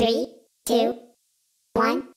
Three, two, one.